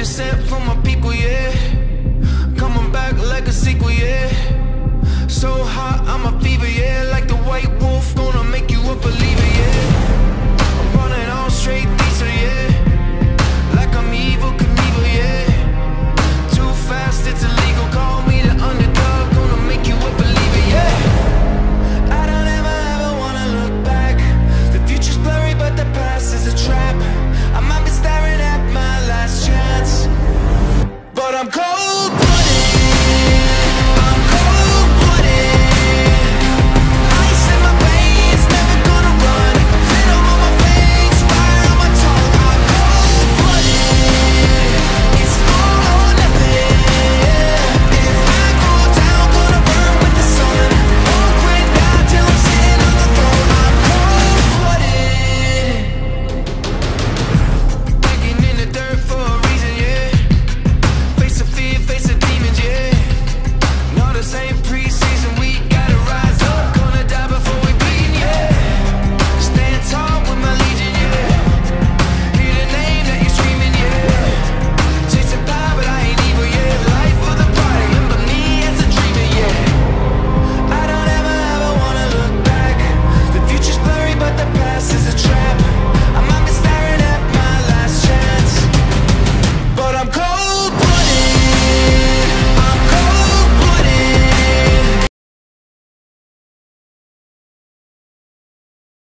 just sent for my people, yeah. Coming back like a sequel, yeah. So hot, I'm a fever, yeah. I'm cold.